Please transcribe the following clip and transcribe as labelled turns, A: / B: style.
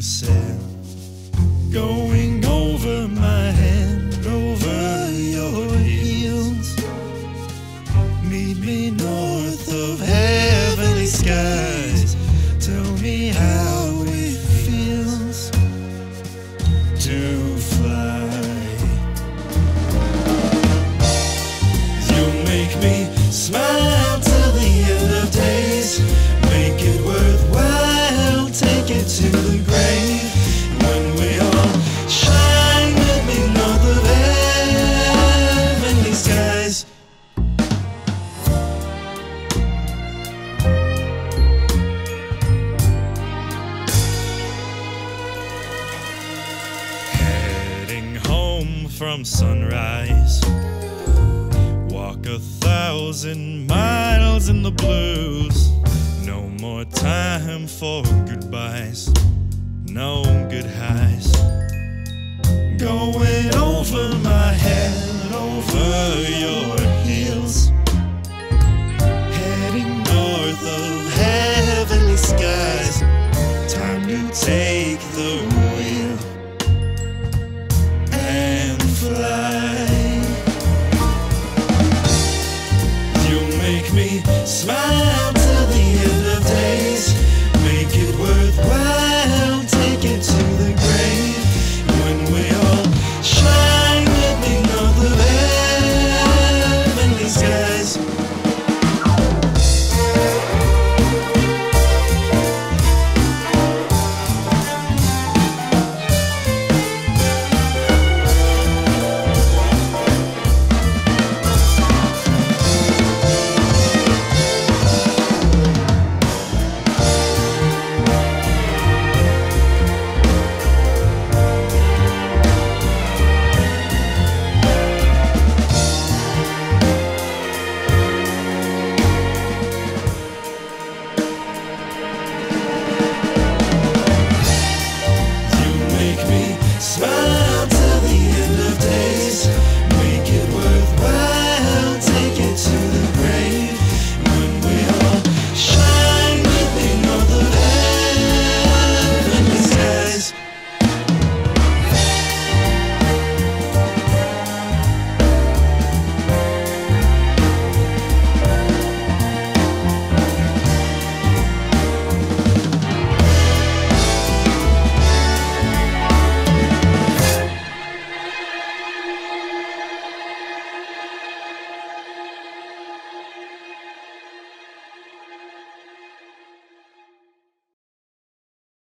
A: said, going. From sunrise. Walk a thousand miles in the blues. No more time for goodbyes. No good highs. Going over me. Smile